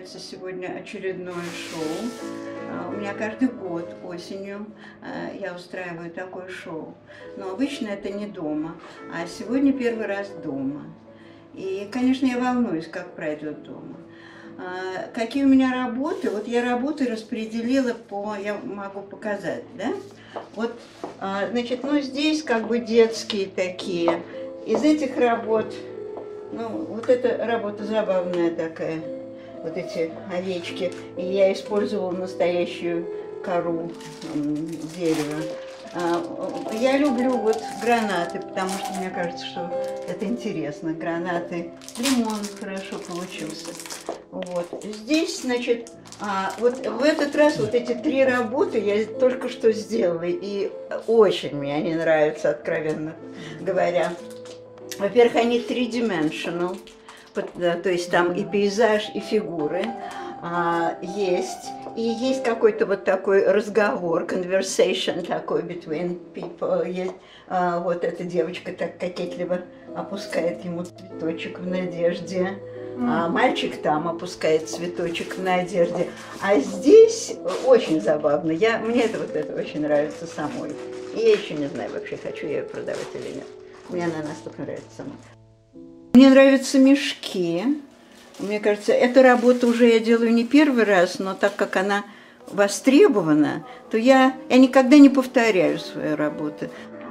нравится сегодня очередное шоу. А, У меня каждый год осенью а, я устраиваю такое шоу. Но обычно это не дома, а сегодня первый раз дома. И, конечно, я волнуюсь, как пройдет дома. А, Какие у меня работы? Вот я работы распределила по, я могу показать, да? Вот, значит, ну здесь как бы детские такие. Из этих работ, ну вот эта работа забавная такая, вот эти овечки. И я использовала настоящую кору дерева. Я люблю вот гранаты, потому что мне кажется, что это интересно. Гранаты. Лимон хорошо получился. Вот. Здесь, значит, а, вот в этот раз вот эти три работы я только что сделала, и очень мне они нравятся, откровенно говоря. Во-первых, они three-dimensional, то есть там и пейзаж, и фигуры а, есть. И есть какой-то вот такой разговор, conversation такой between people. Есть, а, вот эта девочка так кокетливо опускает ему цветочек в надежде. А мальчик там опускает цветочек в надежде. А здесь очень забавно. Я, мне это вот это очень нравится самой. И я еще не знаю вообще, хочу я ее продавать или нет. Мне она настолько нравится сама. Мне нравятся мешки. Мне кажется, эта работа уже я делаю не первый раз, но так как она востребована, то я, я никогда не повторяю свою работу.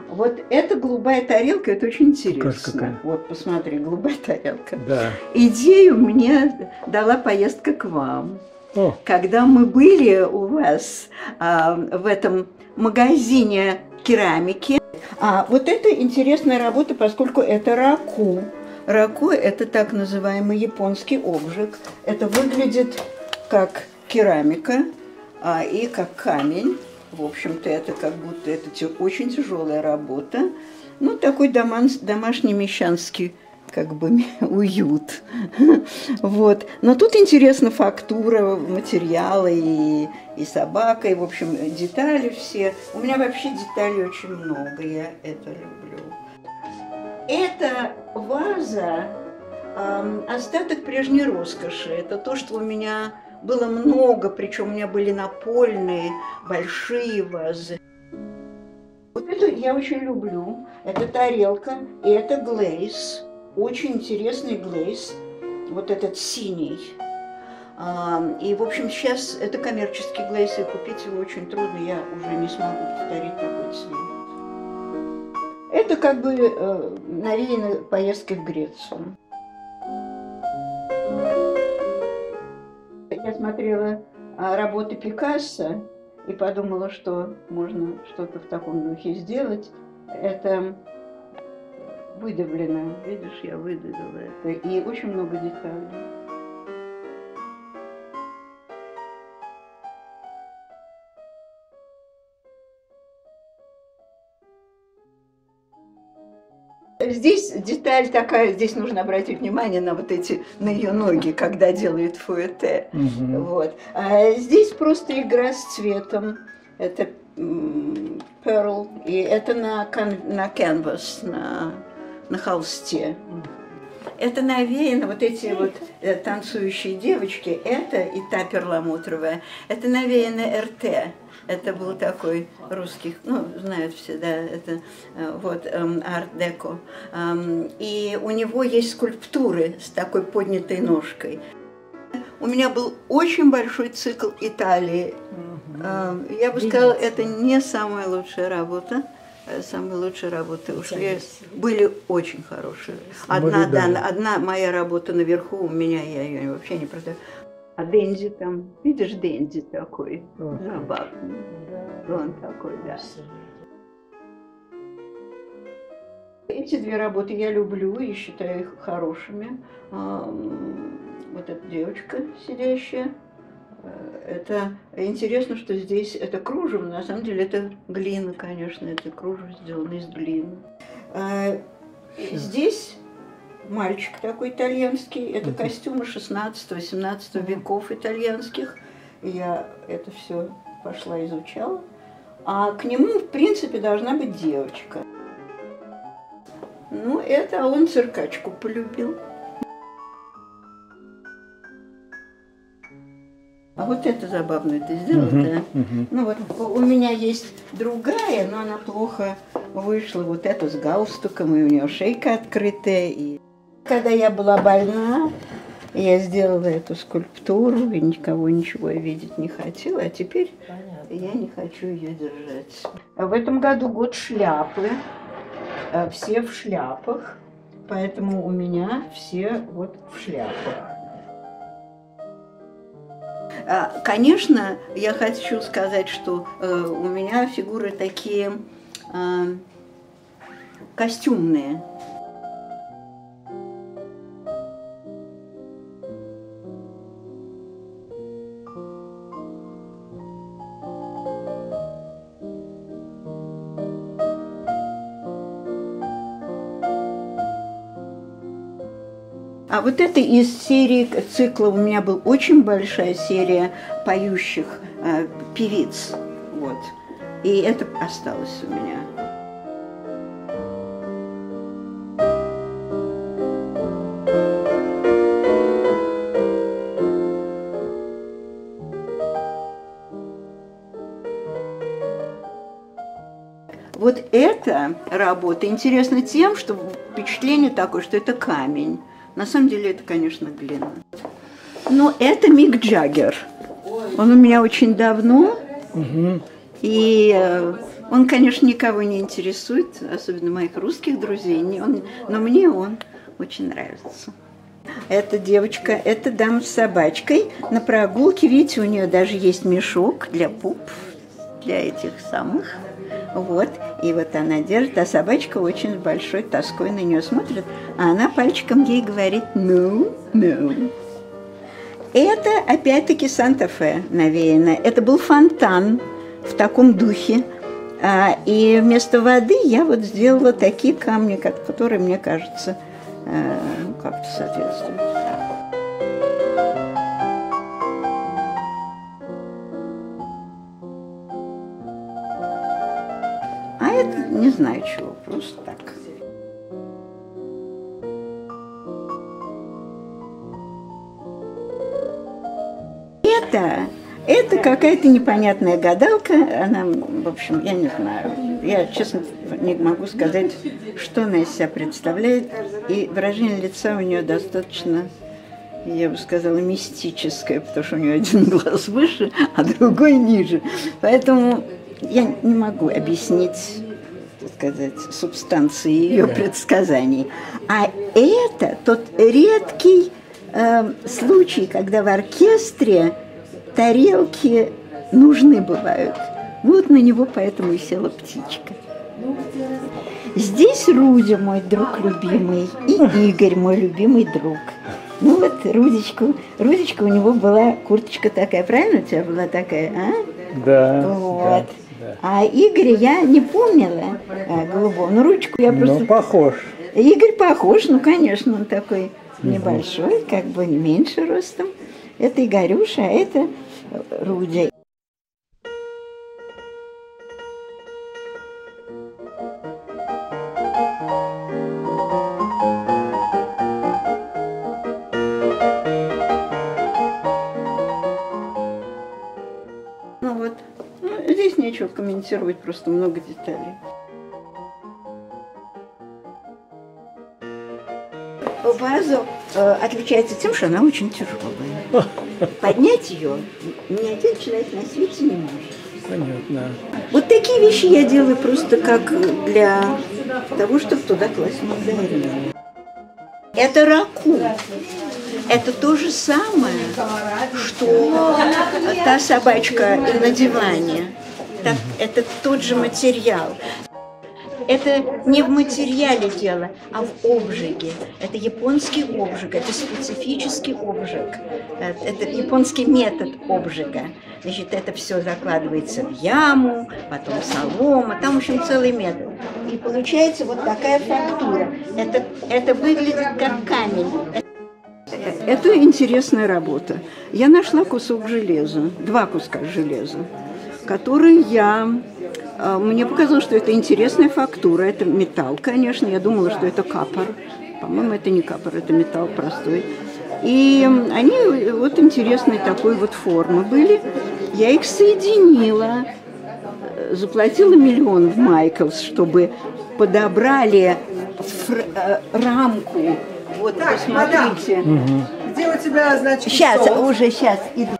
Вот эта голубая тарелка, это очень интересно. какая? Вот, посмотри, голубая тарелка. Да. Идею мне дала поездка к вам. О, Когда мы были у вас а, в этом магазине керамики, а, вот это интересная работа, поскольку это раку. Раку – это так называемый японский обжиг. Это выглядит как керамика а, и как камень. В общем-то, это как будто это очень тяжелая работа. Ну, такой домашний мещанский как бы уют. Вот. Но тут интересна фактура, материалы и, и собака, и, в общем, детали все. У меня вообще деталей очень много, я это люблю. Это ваза ам, остаток прежней роскоши. Это то, что у меня было много, причем у меня были напольные, большие вазы. Вот это я очень люблю. Это тарелка, и это глейс. Очень интересный глейс. Вот этот синий. А, И, в общем, сейчас это коммерческий глейс, и купить его очень трудно. Я уже не смогу повторить такой цвет. Это как бы э, навеяно поездкой в Грецию. Я смотрела а, работы Пикассо и подумала, что можно что-то в таком духе сделать. Это выдавлено, видишь, я выдавила это, и очень много деталей. Здесь деталь такая, здесь нужно обратить внимание на вот эти, на ее ноги, когда делают фуэте. мгм. Вот. А здесь просто игра с цветом. Это pearl, и это на, кан- на canvas, на, на холсте. Это навеяно, вот эти вот э, танцующие девочки, это и та перламутровая, это навеяно РТ. Это был такой русский, ну, знают все, да, это э, вот эм, арт-деко. Эм, И у него есть скульптуры с такой поднятой ножкой. У меня был очень большой цикл Италии. Эм, Я бы сказала, это не самая лучшая работа. Э, Самые лучшие работы ушли. Были очень хорошие. Одна, да, одна моя работа наверху, у меня я ее вообще не продаю. А Дэнди там, видишь, Дэнди такой, Ага. забавный. Он такой, да. Эти две работы я люблю и считаю их хорошими. Вот эта девочка сидящая. Э, Это интересно, что здесь это кружево, на самом деле это глина, конечно, это кружево сделано из глины. И Здесь мальчик такой итальянский, это костюмы 16-18 веков итальянских. Я это все пошла изучала. А к нему, в принципе, должна быть девочка. Ну, это он циркачку полюбил. Вот это забавно ты сделал, Мгм, да? мгм. Ну вот у меня есть другая, но она плохо вышла. Вот эту с галстуком, и у нее шейка открытая. И... Когда я была больна, я сделала эту скульптуру, и никого ничего я видеть не хотела, а теперь я не хочу ее держать. А В этом году год шляпы, э, все в шляпах, поэтому у меня все вот в шляпах. А, Конечно, я хочу сказать, что э, у меня фигуры такие а, костюмные. Вот это из серии цикла у меня была очень большая серия поющих э, певиц. Вот. И это осталось у меня. Вот эта работа интересна тем, что впечатление такое, что это камень. На самом деле это, конечно, глина. Но это Мик Джаггер. Он у меня очень давно, Мгм. и э, он, конечно, никого не интересует, особенно моих русских друзей, не он, но мне он очень нравится. Эта девочка, это дама с собачкой. На прогулке, видите, у нее даже есть мешок для пуп, для этих самых. Вот, и вот она держит, а собачка очень с большой тоской на нее смотрит, а она пальчиком ей говорит «no, no». Это опять-таки Санта-Фе навеяно. Это был фонтан в таком духе. А, и вместо воды я вот сделала такие камни, которые, мне кажется, э, ну, как-то соответствуют. Знаю чего, просто так. Это, это какая-то непонятная гадалка. Она, в общем, я не знаю. Я, честно, не могу сказать, что она из себя представляет. И выражение лица у нее достаточно, я бы сказала, мистическое, потому что у нее один глаз выше, а другой ниже. Поэтому я не могу объяснить сказать, субстанции ее предсказаний. А это тот редкий э, случай, когда в оркестре тарелки нужны бывают. Вот на него поэтому и села птичка. Здесь Рудя, мой друг любимый, и Игорь, мой любимый друг. Ну вот Рудечку, Рудечка у него была курточка такая, правильно у тебя была такая, а? Да. Вот. да, да. А Игоря я не помнила а, голубого. Ну, ручку я просто... Ну, похож. Игорь похож, ну, конечно, он такой небольшой, как бы меньше ростом. Это Игорюша, а это Рудя. Комментировать, просто много деталей. Ваза э, отличается тем, что она очень тяжелая. Поднять ее ни один человек на свете не может. Понятно. Вот такие вещи я делаю просто как для того, чтобы туда класть мандарины. Это раку. Это то же самое, что та собачка на диване. Так, это тот же материал. Это не в материале дело, а в обжиге. Это японский обжиг, это специфический обжиг. Э, Это японский метод обжига. Значит, это все закладывается в яму, потом солома, там, в общем, целый метод. И получается вот такая фактура. Это, это выглядит как камень. Это интересная работа. Я нашла кусок железа, два куска железа, которые я... э, Мне показалось, что это интересная фактура. Это металл, конечно. Я думала, что это капор. По-моему, это не капор, это металл простой. И они вот интересной такой вот формы были. Я их соединила, заплатила миллион в Майклс, чтобы подобрали э, рамку. Вот, Так, посмотрите. Где у тебя, значит, Сейчас, соус? уже сейчас иду.